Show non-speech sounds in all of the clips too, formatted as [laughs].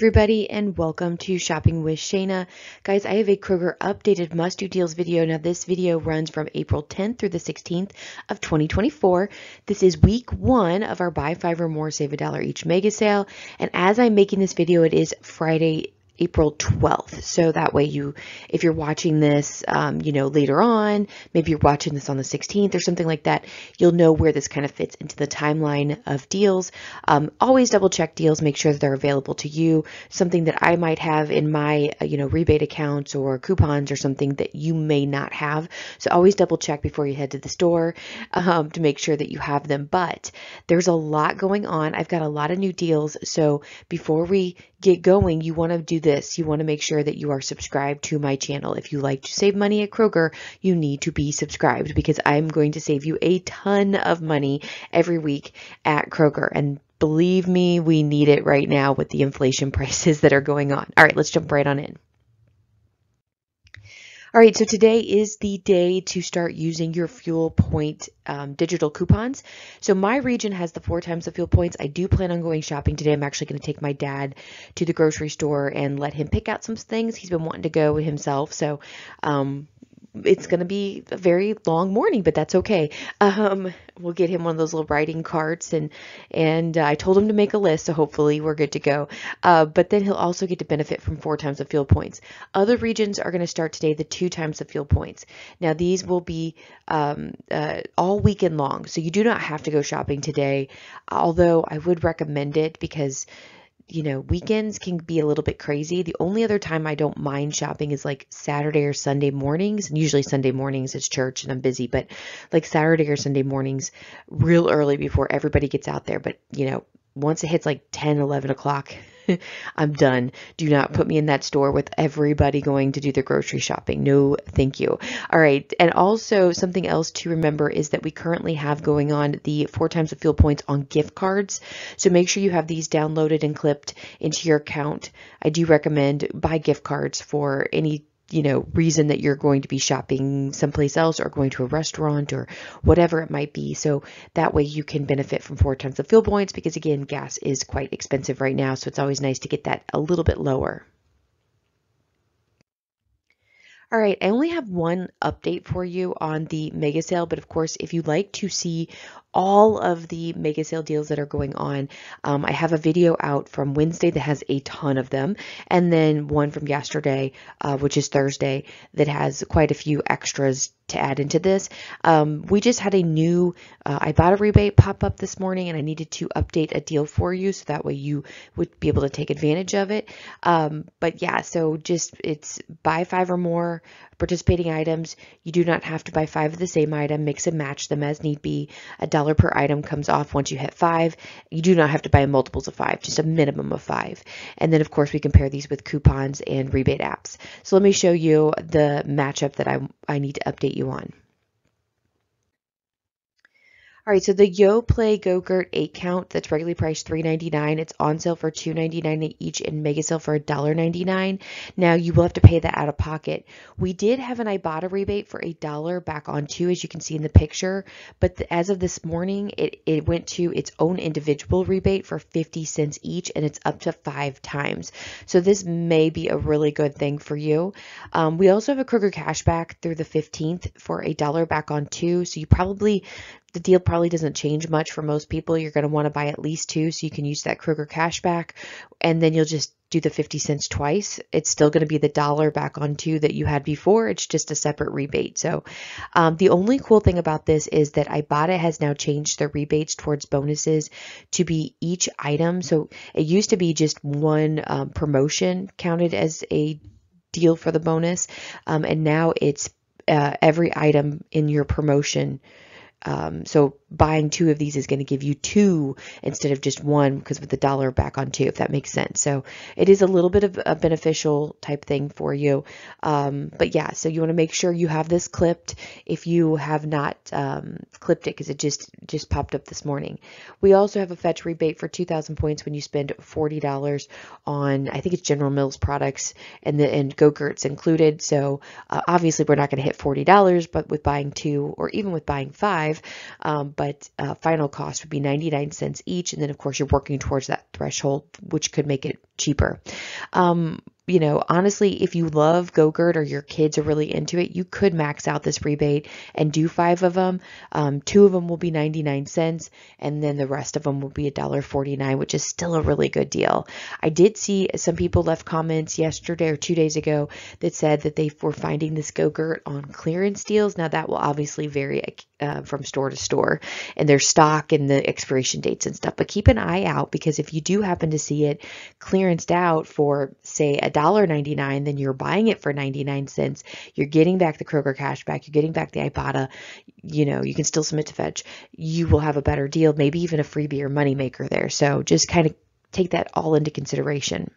everybody and welcome to Shopping with Shana. Guys, I have a Kroger updated must-do deals video. Now this video runs from April 10th through the 16th of 2024. This is week one of our buy five or more save a dollar each mega sale. And as I'm making this video, it is Friday, April 12th. So that way you, if you're watching this, um, you know, later on, maybe you're watching this on the 16th or something like that, you'll know where this kind of fits into the timeline of deals. Um, always double check deals, make sure that they're available to you. Something that I might have in my, uh, you know, rebate accounts or coupons or something that you may not have. So always double check before you head to the store um, to make sure that you have them. But there's a lot going on. I've got a lot of new deals. So before we get going, you want to do this. You want to make sure that you are subscribed to my channel. If you like to save money at Kroger, you need to be subscribed because I'm going to save you a ton of money every week at Kroger. And believe me, we need it right now with the inflation [laughs] prices that are going on. All right, let's jump right on in. All right, so today is the day to start using your fuel point um, digital coupons. So my region has the four times the fuel points. I do plan on going shopping today. I'm actually going to take my dad to the grocery store and let him pick out some things. He's been wanting to go himself. So um, it's going to be a very long morning, but that's okay. Um, we'll get him one of those little writing carts, and and uh, I told him to make a list, so hopefully we're good to go. Uh, but then he'll also get to benefit from four times the fuel points. Other regions are going to start today the two times the fuel points. Now these will be um, uh, all weekend long, so you do not have to go shopping today. Although I would recommend it because you know, weekends can be a little bit crazy. The only other time I don't mind shopping is like Saturday or Sunday mornings. And usually Sunday mornings it's church and I'm busy, but like Saturday or Sunday mornings, real early before everybody gets out there. But, you know, once it hits like 10, 11 o'clock, [laughs] I'm done. Do not put me in that store with everybody going to do their grocery shopping. No, thank you. All right. And also, something else to remember is that we currently have going on the four times the fuel points on gift cards. So make sure you have these downloaded and clipped into your account. I do recommend buy gift cards for any you know, reason that you're going to be shopping someplace else or going to a restaurant or whatever it might be. So that way you can benefit from four times the fuel points because again, gas is quite expensive right now. So it's always nice to get that a little bit lower. All right, I only have one update for you on the mega sale, but of course, if you'd like to see all of the mega sale deals that are going on. Um, I have a video out from Wednesday that has a ton of them, and then one from yesterday, uh, which is Thursday, that has quite a few extras to add into this. Um, we just had a new uh, Ibotta rebate pop up this morning, and I needed to update a deal for you so that way you would be able to take advantage of it. Um, but yeah, so just it's buy five or more participating items. You do not have to buy five of the same item, mix and match them as need be. A dollar per item comes off once you hit five. You do not have to buy multiples of five, just a minimum of five. And then, of course, we compare these with coupons and rebate apps. So let me show you the matchup that I, I need to update you on. All right, so the Yoplait Go-Gurt 8 count that's regularly priced $3.99. It's on sale for $2.99 each and mega sale for $1.99. Now you will have to pay that out of pocket. We did have an Ibotta rebate for a dollar back on two, as you can see in the picture, but the, as of this morning, it, it went to its own individual rebate for 50 cents each, and it's up to five times. So this may be a really good thing for you. Um, we also have a Kroger cashback through the 15th for a dollar back on two, so you probably the deal probably doesn't change much for most people. You're going to want to buy at least two so you can use that Kroger cashback and then you'll just do the 50 cents twice. It's still going to be the dollar back on two that you had before. It's just a separate rebate. So um, the only cool thing about this is that Ibotta has now changed their rebates towards bonuses to be each item. So it used to be just one um, promotion counted as a deal for the bonus. Um, and now it's uh, every item in your promotion um, so buying two of these is going to give you two instead of just one because with the dollar back on two, if that makes sense. So it is a little bit of a beneficial type thing for you. Um, but yeah, so you want to make sure you have this clipped if you have not um, clipped it because it just just popped up this morning. We also have a fetch rebate for 2,000 points when you spend $40 on I think it's General Mills products and the and Go-Gurts included. So uh, obviously we're not going to hit $40, but with buying two or even with buying five. Um, but uh, final cost would be 99 cents each. And then, of course, you're working towards that threshold, which could make it cheaper. Um, you know, honestly, if you love Go-Gurt or your kids are really into it, you could max out this rebate and do five of them. Um, two of them will be 99 cents, and then the rest of them will be $1.49, which is still a really good deal. I did see some people left comments yesterday or two days ago that said that they were finding this Go-Gurt on clearance deals. Now, that will obviously vary uh, from store to store and their stock and the expiration dates and stuff, but keep an eye out because if you do happen to see it clearanced out for, say, a $1.99, then you're buying it for 99 cents. You're getting back the Kroger cash back. You're getting back the Ibotta. You know, you can still submit to fetch. You will have a better deal, maybe even a freebie or moneymaker there. So just kind of take that all into consideration.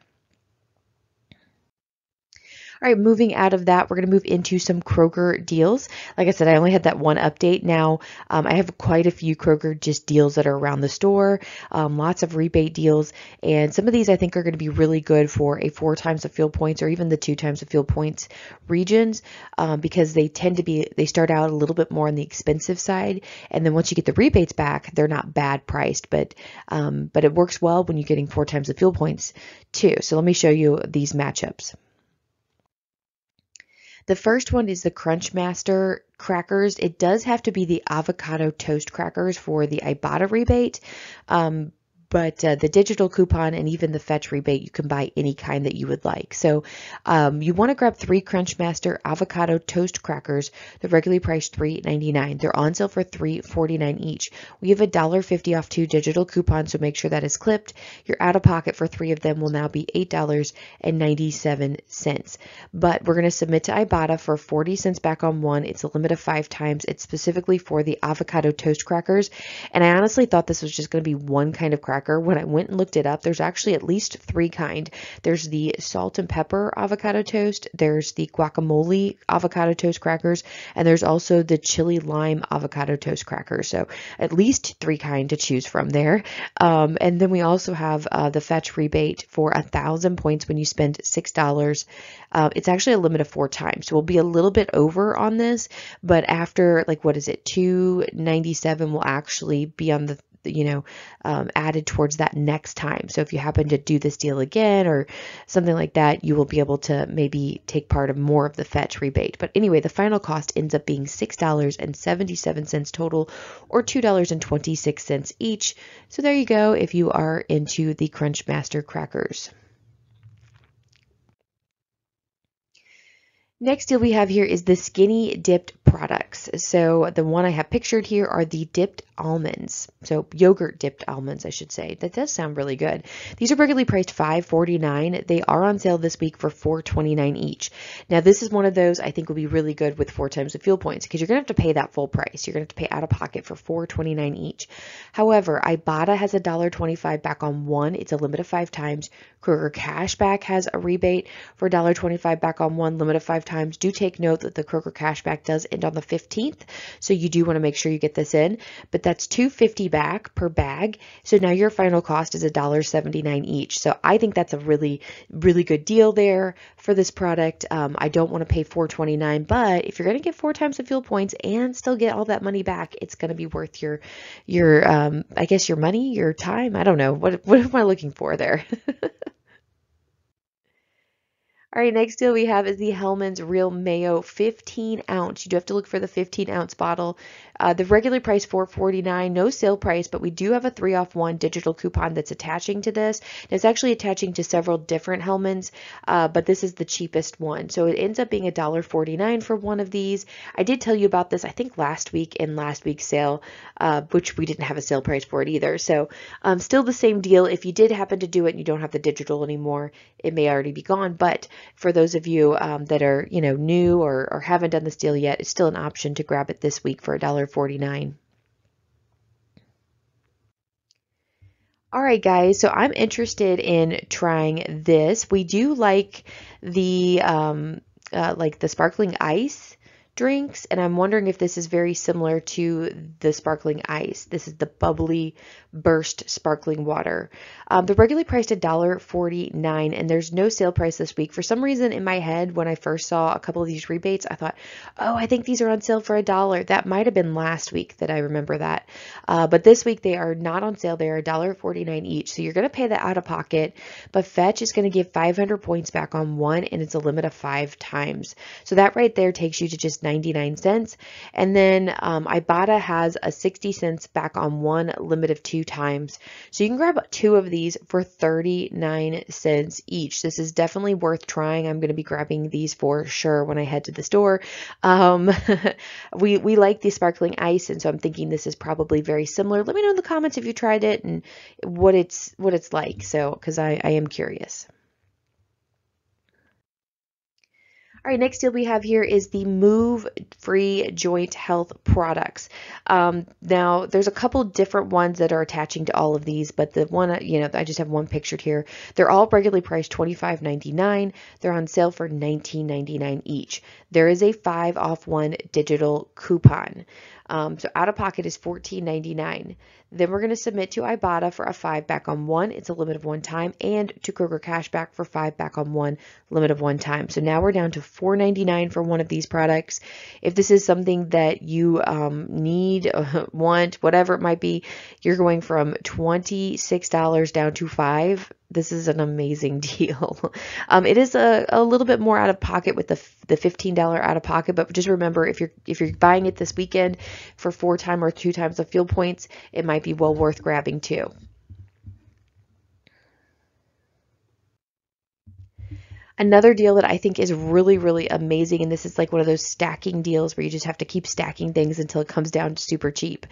All right, moving out of that, we're going to move into some Kroger deals. Like I said, I only had that one update. Now, um, I have quite a few Kroger just deals that are around the store, um, lots of rebate deals, and some of these I think are going to be really good for a four times of fuel points or even the two times of fuel points regions um, because they tend to be, they start out a little bit more on the expensive side, and then once you get the rebates back, they're not bad priced, but um, but it works well when you're getting four times the fuel points too. So let me show you these matchups. The first one is the Crunchmaster crackers. It does have to be the avocado toast crackers for the Ibotta rebate. Um, but uh, the digital coupon and even the fetch rebate, you can buy any kind that you would like. So um, you want to grab three Crunchmaster avocado toast crackers. They're regularly priced $3.99. They're on sale for $3.49 each. We have a $1.50 off two digital coupons, so make sure that is clipped. Your out of pocket for three of them will now be $8.97. But we're going to submit to Ibotta for 40 cents back on one. It's a limit of five times. It's specifically for the avocado toast crackers. And I honestly thought this was just going to be one kind of cracker cracker. When I went and looked it up, there's actually at least three kind. There's the salt and pepper avocado toast, there's the guacamole avocado toast crackers, and there's also the chili lime avocado toast crackers. So at least three kind to choose from there. Um, and then we also have uh, the fetch rebate for a thousand points when you spend six dollars. Uh, it's actually a limit of four times, so we'll be a little bit over on this. But after like what is it, two ninety seven will actually be on the you know, um, added towards that next time. So if you happen to do this deal again or something like that, you will be able to maybe take part of more of the fetch rebate. But anyway, the final cost ends up being $6.77 total or $2.26 each. So there you go if you are into the Crunchmaster crackers. Next deal we have here is the skinny dipped products. So the one I have pictured here are the dipped almonds. So yogurt dipped almonds, I should say. That does sound really good. These are regularly priced $5.49. They are on sale this week for $4.29 each. Now this is one of those I think will be really good with four times the fuel points because you're going to have to pay that full price. You're going to have to pay out of pocket for $4.29 each. However, Ibotta has $1.25 back on one. It's a limit of five times. Kroger Cashback has a rebate for $1.25 back on one, limit of five times. Do take note that the Kroger Cashback does end on the 15th, so you do want to make sure you get this in. But that's 250 back per bag. So now your final cost is $1.79 each. So I think that's a really, really good deal there for this product. Um, I don't want to pay 429, but if you're going to get four times the fuel points and still get all that money back, it's going to be worth your, your, um, I guess your money, your time. I don't know. What, [laughs] what am I looking for there? [laughs] All right, next deal we have is the Hellmann's Real Mayo 15 ounce. You do have to look for the 15 ounce bottle. Uh, the regular price $4.49, no sale price, but we do have a three off one digital coupon that's attaching to this. it's actually attaching to several different Hellmann's, uh, but this is the cheapest one. So it ends up being $1.49 for one of these. I did tell you about this, I think, last week in last week's sale, uh, which we didn't have a sale price for it either. So um, still the same deal. If you did happen to do it and you don't have the digital anymore, it may already be gone, but for those of you um, that are, you know, new or, or haven't done this deal yet, it's still an option to grab it this week for $1.49. All right, guys, so I'm interested in trying this. We do like the, um, uh, like the sparkling ice drinks, and I'm wondering if this is very similar to the sparkling ice. This is the bubbly burst sparkling water. Um, regularly priced $1.49, and there's no sale price this week. For some reason, in my head, when I first saw a couple of these rebates, I thought, oh, I think these are on sale for a dollar. That might have been last week that I remember that. Uh, but this week, they are not on sale. They are $1.49 each. So you're going to pay that out of pocket, but Fetch is going to give 500 points back on one, and it's a limit of five times. So that right there takes you to just 99 cents. And then um, Ibotta has a 60 cents back on one, limit of two times. So you can grab two of these for 39 cents each. This is definitely worth trying. I'm going to be grabbing these for sure when I head to the store. Um, [laughs] we, we like the sparkling ice, and so I'm thinking this is probably very similar. Let me know in the comments if you tried it and what it's what it's like. So because I, I am curious. All right, next deal we have here is the Move Free Joint Health products. Um, now, there's a couple different ones that are attaching to all of these, but the one, you know, I just have one pictured here. They're all regularly priced $25.99. They're on sale for $19.99 each. There is a five off one digital coupon. Um, so out of pocket is $14.99. Then we're going to submit to Ibotta for a five back on one. It's a limit of one time, and to Kroger Cashback for five back on one, limit of one time. So now we're down to $4.99 for one of these products. If this is something that you um, need, [laughs] want, whatever it might be, you're going from $26 down to five this is an amazing [laughs] deal. Um, it is a, a little bit more out of pocket with the the $15 out of pocket, but just remember if you're if you're buying it this weekend for four time or two times the fuel points, it might be well worth grabbing too. Another deal that I think is really, really amazing, and this is like one of those stacking deals where you just have to keep stacking things until it comes down super cheap.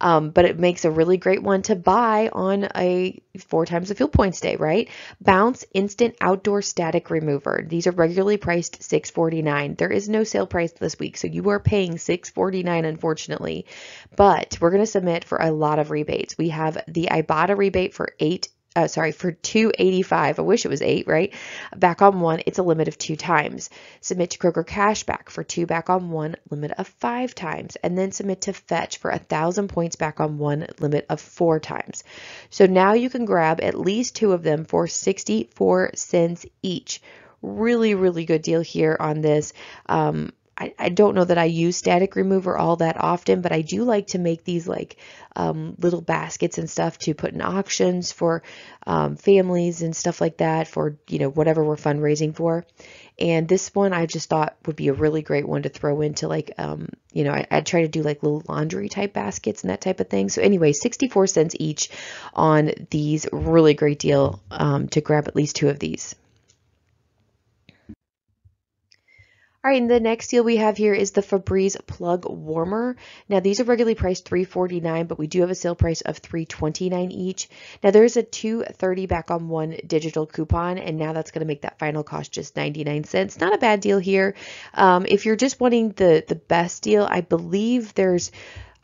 Um, but it makes a really great one to buy on a four times the fuel points day, right? Bounce Instant Outdoor Static Remover. These are regularly priced $6.49. There is no sale price this week, so you are paying $6.49 unfortunately. But we're going to submit for a lot of rebates. We have the Ibotta rebate for eight uh, sorry, for 285. I wish it was eight, right? Back on one, it's a limit of two times. Submit to Kroger Cashback for two back on one, limit of five times. And then submit to Fetch for a thousand points back on one, limit of four times. So now you can grab at least two of them for 64 cents each really really good deal here on this um, I, I don't know that I use static remover all that often, but I do like to make these like um, little baskets and stuff to put in auctions for um, families and stuff like that for, you know, whatever we're fundraising for. And this one I just thought would be a really great one to throw into like, um, you know, I, would try to do like little laundry type baskets and that type of thing. So anyway, 64 cents each on these really great deal um, to grab at least two of these. All right, and the next deal we have here is the Febreze Plug Warmer. Now, these are regularly priced $3.49, but we do have a sale price of $3.29 each. Now, there's a $2.30 back on one digital coupon, and now that's going to make that final cost just 99 cents. Not a bad deal here. Um, if you're just wanting the, the best deal, I believe there's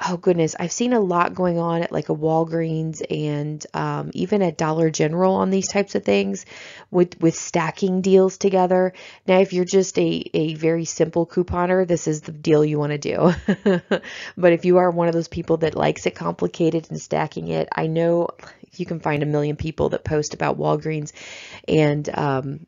oh goodness, I've seen a lot going on at like a Walgreens and um, even at Dollar General on these types of things with with stacking deals together. Now, if you're just a a very simple couponer, this is the deal you want to do. [laughs] but if you are one of those people that likes it complicated and stacking it, I know you can find a million people that post about Walgreens and um,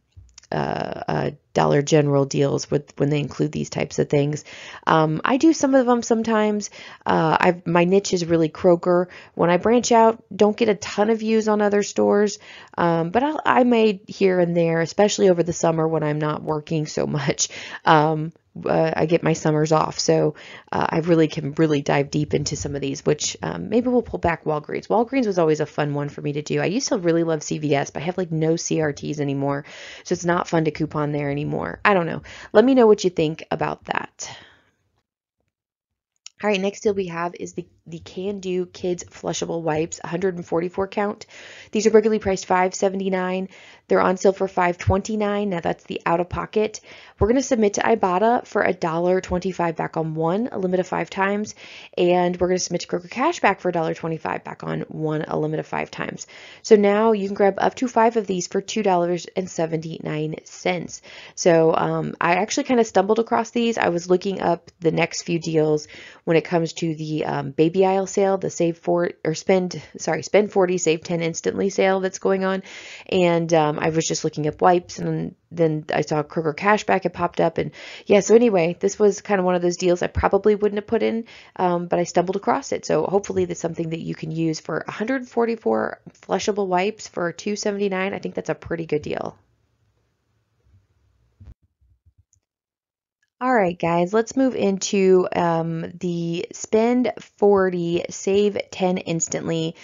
uh, uh, Dollar General deals with when they include these types of things. Um, I do some of them sometimes. Uh, I've, my niche is really Kroger. When I branch out, don't get a ton of views on other stores, um, but I'll, I may here and there, especially over the summer when I'm not working so much. Um, uh, I get my summers off. So uh, I really can really dive deep into some of these, which um, maybe we'll pull back Walgreens. Walgreens was always a fun one for me to do. I used to really love CVS, but I have like no CRTs anymore. So it's not fun to coupon there anymore. I don't know. Let me know what you think about that. All right, next deal we have is the the Kandoo Kids Flushable Wipes, 144 count. These are regularly priced $5.79. They're on sale for $5.29. Now that's the out of pocket. We're going to submit to Ibotta for $1.25 back on one, a limit of five times. And we're going to submit to Kroger Cashback for $1.25 back on one, a limit of five times. So now you can grab up to five of these for $2.79. So um, I actually kind of stumbled across these. I was looking up the next few deals when it comes to the um, baby aisle sale, the save for or spend, sorry, spend 40, save 10 instantly sale that's going on. And um, I was just looking up wipes and then I saw Kroger cashback had popped up. And yeah, so anyway, this was kind of one of those deals I probably wouldn't have put in, um, but I stumbled across it. So hopefully that's something that you can use for 144 flushable wipes for 279. I think that's a pretty good deal. All right, guys, let's move into um, the spend 40, save 10 instantly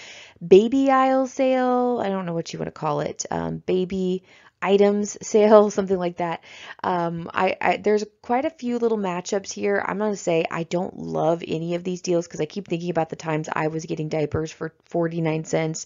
baby aisle sale. I don't know what you want to call it. Um, baby items [laughs] sale, something like that. Um, I, I, there's quite a few little matchups here. I'm gonna say I don't love any of these deals because I keep thinking about the times I was getting diapers for 49 cents.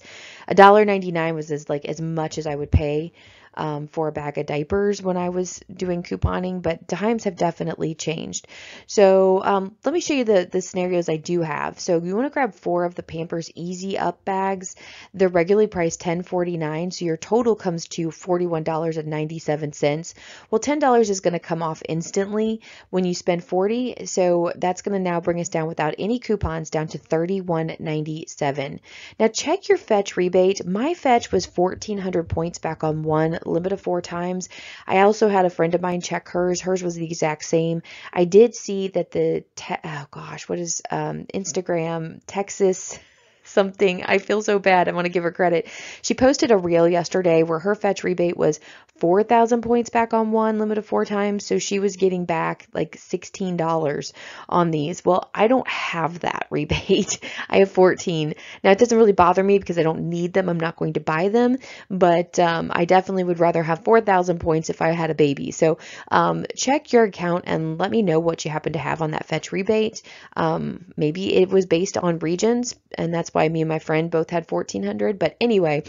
$1.99 was as like as much as I would pay um, for a bag of diapers when I was doing couponing, but times have definitely changed. So um, let me show you the, the scenarios I do have. So you want to grab four of the Pampers Easy Up bags. They're regularly priced $10.49, so your total comes to $41.97. Well, $10 is going to come off instantly when you spend 40 so that's going to now bring us down without any coupons down to $31.97. Now check your fetch rebate. My fetch was 1,400 points back on one limit of four times. I also had a friend of mine check hers. Hers was the exact same. I did see that the, oh gosh, what is um, Instagram, Texas something. I feel so bad. I want to give her credit. She posted a reel yesterday where her fetch rebate was 4,000 points back on one, limit of four times. So she was getting back like $16 on these. Well, I don't have that [laughs] rebate. I have 14. Now, it doesn't really bother me because I don't need them. I'm not going to buy them, but um, I definitely would rather have 4,000 points if I had a baby. So um, check your account and let me know what you happen to have on that fetch rebate. Um, maybe it was based on regions, and that's why me and my friend both had 1400 but anyway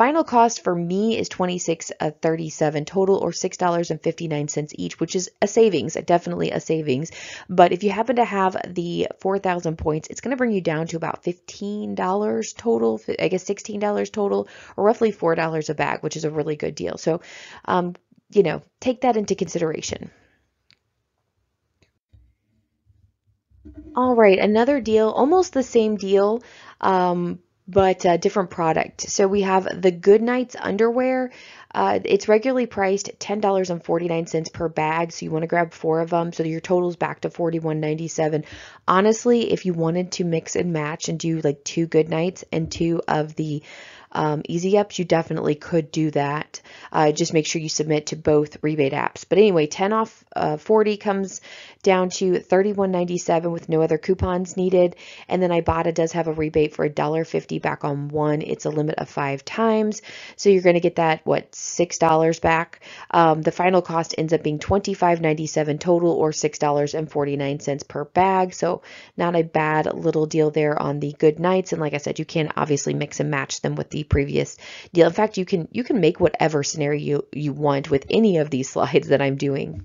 final cost for me is 26.37 uh, total or $6.59 each which is a savings definitely a savings. But if you happen to have the 4000 points it's going to bring you down to about $15 total i guess $16 total or roughly $4 a bag which is a really good deal. So um, you know take that into consideration. All right, another deal, almost the same deal, um, but a different product. So we have the GoodNites underwear. Uh, it's regularly priced $10.49 per bag, so you want to grab four of them, so your total's back to $41.97. Honestly, if you wanted to mix and match and do like two GoodNites and two of the um, easy ups, you definitely could do that. Uh, just make sure you submit to both rebate apps. But anyway, 10 off uh, 40 comes down to $31.97 with no other coupons needed. And then Ibotta does have a rebate for $1.50 back on one. It's a limit of five times. So you're going to get that, what, $6 back. Um, the final cost ends up being $25.97 total or $6.49 per bag. So not a bad little deal there on the GoodNites. And like I said, you can obviously mix and match them with the previous deal. In fact, you can you can make whatever scenario you, you want with any of these slides that I'm doing.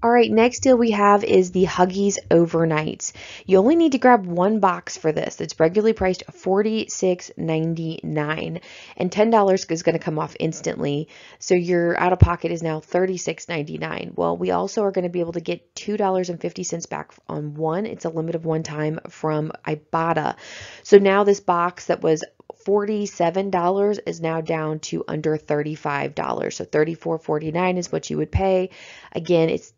All right, next deal we have is the Huggies Overnights. You only need to grab one box for this. It's regularly priced $46.99 and $10 is going to come off instantly. So your out of pocket is now $36.99. Well, we also are going to be able to get $2.50 back on one. It's a limit of one time from Ibotta. So now this box that was $47 is now down to under $35. So $34.49 is what you would pay. Again, it's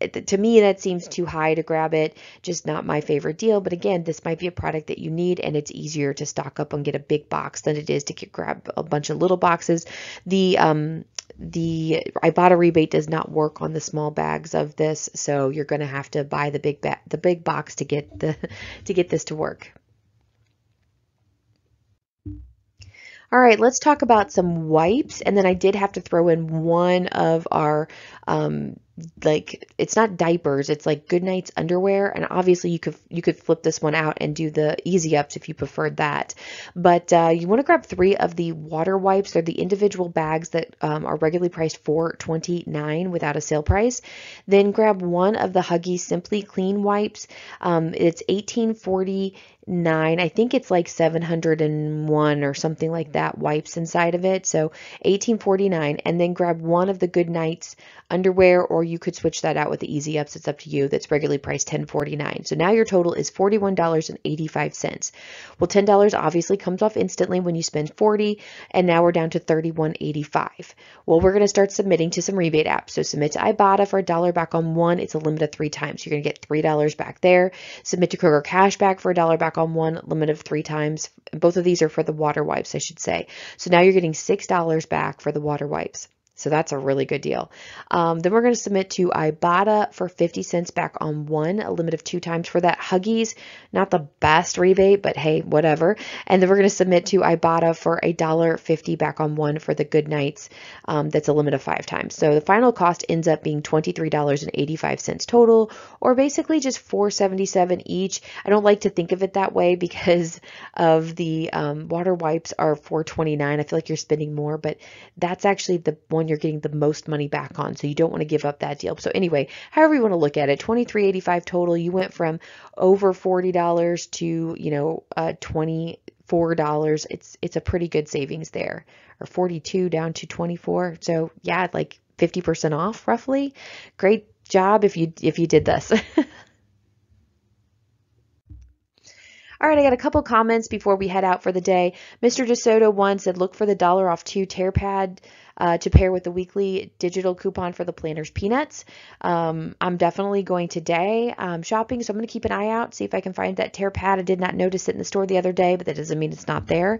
to me that seems too high to grab it just not my favorite deal. But again this might be a product that you need and it's easier to stock up and get a big box than it is to get, grab a bunch of little boxes. The um the Ibotta rebate does not work on the small bags of this so you're going to have to buy the big ba- the big box to get the [laughs] to get this to work. All right, let's talk about some wipes. And then I did have to throw in one of our um, like it's not diapers it's like GoodNites underwear and obviously you could you could flip this one out and do the easy ups if you preferred that. But uh, you want to grab three of the water wipes. They're the individual bags that um, are regularly priced for 29 without a sale price. Then grab one of the Huggies Simply Clean wipes. Um, it's 1840 nine. I think it's like 701 or something like mm-hmm. that wipes inside of it. So 1849 and then grab one of the GoodNites underwear or you could switch that out with the easy ups. It's up to you. That's regularly priced 1049. So now your total is $41.85. Well, $10 obviously comes off instantly when you spend 40 and now we're down to 31.85. Well, we're going to start submitting to some rebate apps. So submit to Ibotta for a dollar back on one. It's a limit of three times. You're going to get $3 back there. Submit to Kroger Cashback for a dollar back back on one, limit of three times. Both of these are for the water wipes, I should say. So now you're getting $6 back for the water wipes. So that's a really good deal. Um, then we're going to submit to Ibotta for 50 cents back on one, a limit of two times for that. Huggies, not the best rebate, but hey, whatever. And then we're going to submit to Ibotta for a dollar fifty back on one for the GoodNites. Um, that's a limit of five times. So the final cost ends up being $23.85 total, or basically just 477 each. I don't like to think of it that way because of the um, water wipes are 429. I feel like you're spending more, but that's actually the one one you're getting the most money back on. So you don't want to give up that deal. So anyway, however you want to look at it, twenty three eighty five total. You went from over forty dollars to you know uh, twenty four dollars. It's it's a pretty good savings there, or forty two down to twenty four. So yeah, like fifty percent off roughly. Great job if you if you did this. [laughs] All right, I got a couple comments before we head out for the day. Mr. DeSoto one said, look for the dollar off two tear pad uh, to pair with the weekly digital coupon for the Planters Peanuts. Um, I'm definitely going today um, shopping, so I'm going to keep an eye out, see if I can find that tear pad. I did not notice it in the store the other day, but that doesn't mean it's not there.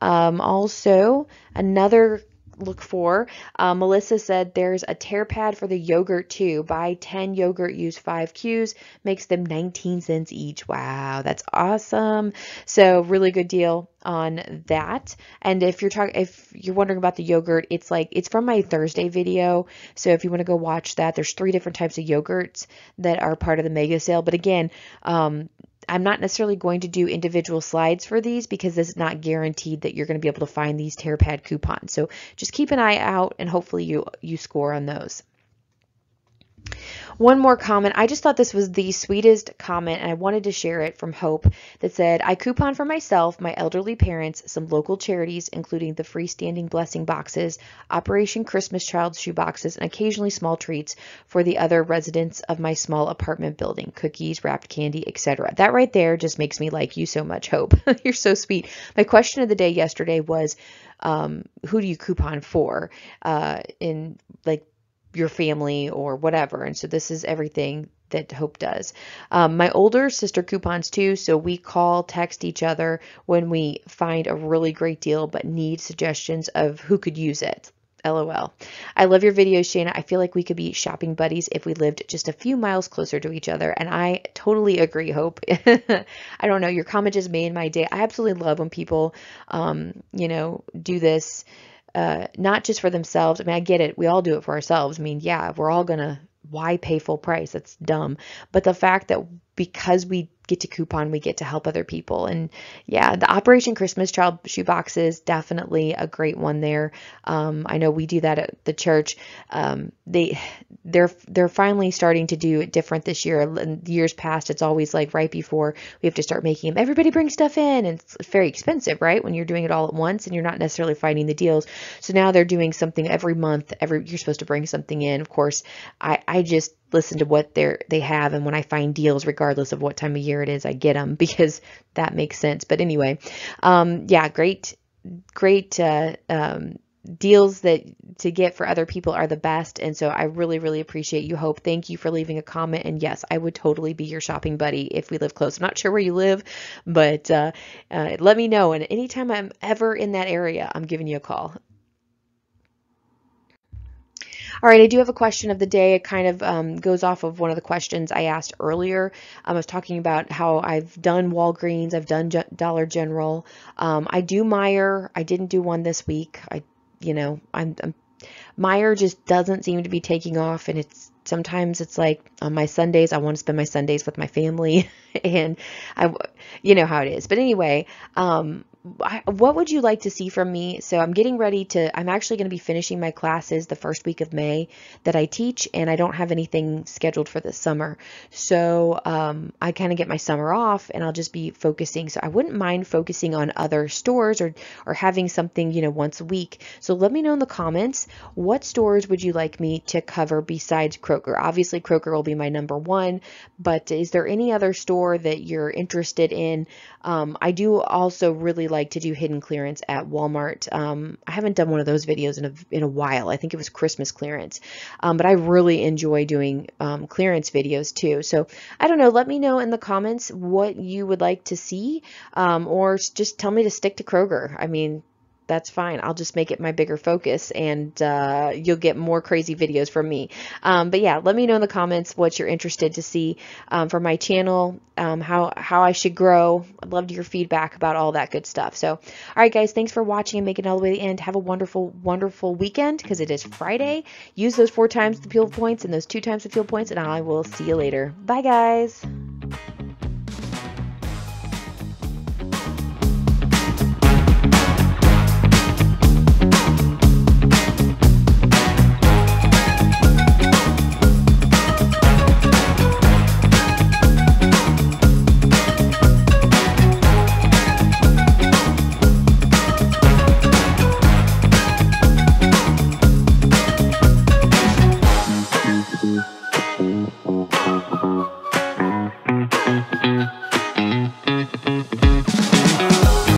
Um, also, another look for. Uh, Melissa said there's a tear pad for the yogurt too. Buy 10 yogurt, use 5 Qs, makes them 19 cents each. Wow, that's awesome. So really good deal on that. And if you're talking, if you're wondering about the yogurt, it's like, it's from my Thursday video. So if you want to go watch that, there's three different types of yogurts that are part of the mega sale. But again, um, I'm not necessarily going to do individual slides for these because it's not guaranteed that you're going to be able to find these TearPad coupons. So just keep an eye out and hopefully you, you score on those. One more comment. I just thought this was the sweetest comment and I wanted to share it from Hope that said, I coupon for myself, my elderly parents, some local charities, including the freestanding blessing boxes, Operation Christmas Child shoe boxes, and occasionally small treats for the other residents of my small apartment building, cookies, wrapped candy, etc. That right there just makes me like you so much, Hope. [laughs] You're so sweet. My question of the day yesterday was, um, who do you coupon for? Uh, in like your family or whatever. And so this is everything that Hope does. Um, my older sister coupons too, so we call, text each other when we find a really great deal but need suggestions of who could use it. LOL. I love your videos, Shana. I feel like we could be shopping buddies if we lived just a few miles closer to each other. And I totally agree, Hope. [laughs] I don't know. Your comment just made my day. I absolutely love when people, um, you know, do this uh, not just for themselves. I mean, I get it. We all do it for ourselves. I mean, yeah, we're all going to, why pay full price? That's dumb. But the fact that because we get to coupon, we get to help other people. And yeah, the Operation Christmas Child shoe box is definitely a great one there. Um, I know we do that at the church. Um, they they're they're finally starting to do it different this year. In years past, it's always like right before we have to start making them. Everybody bring stuff in, and it's very expensive, right? When you're doing it all at once and you're not necessarily finding the deals. So now they're doing something every month. Every you're supposed to bring something in. Of course, I I just listen to what they they have and when I find deals regardless of what time of year it is I get them [laughs] because that makes sense. But anyway um, yeah great great uh, um, deals that to get for other people are the best. And so I really really appreciate you hope. Thank you for leaving a comment. And yes I would totally be your shopping buddy if we live close. I'm not sure where you live but uh, uh, let me know. And anytime I'm ever in that area I'm giving you a call all right, I do have a question of the day. It kind of um, goes off of one of the questions I asked earlier. Um, I was talking about how I've done Walgreens, I've done G Dollar General. Um, I do Meijer. I didn't do one this week. I, you know, I'm, I'm Meijer just doesn't seem to be taking off, and it's sometimes it's like on my Sundays, I want to spend my Sundays with my family, [laughs] and I, you know how it is. But anyway, um, I, what would you like to see from me? So I'm getting ready to, I'm actually going to be finishing my classes the first week of May that I teach, and I don't have anything scheduled for this summer. So um, I kind of get my summer off, and I'll just be focusing. So I wouldn't mind focusing on other stores or, or having something, you know, once a week. So let me know in the comments, what stores would you like me to cover besides Kroger? Obviously, Kroger will be my number one, but is there any other store that you're interested in? Um, I do also really like to do hidden clearance at Walmart. Um, I haven't done one of those videos in a, in a while. I think it was Christmas clearance, um, but I really enjoy doing um, clearance videos too. So I don't know. Let me know in the comments what you would like to see, um, or just tell me to stick to Kroger. I mean, that's fine. I'll just make it my bigger focus and uh, you'll get more crazy videos from me. Um, but yeah, let me know in the comments what you're interested to see um, from my channel, um, how, how I should grow. I'd love to hear feedback about all that good stuff. So, all right, guys, thanks for watching and making it all the way to the end. Have a wonderful, wonderful weekend because it is Friday. Use those four times the fuel points and those two times the fuel points, and I will see you later. Bye, guys.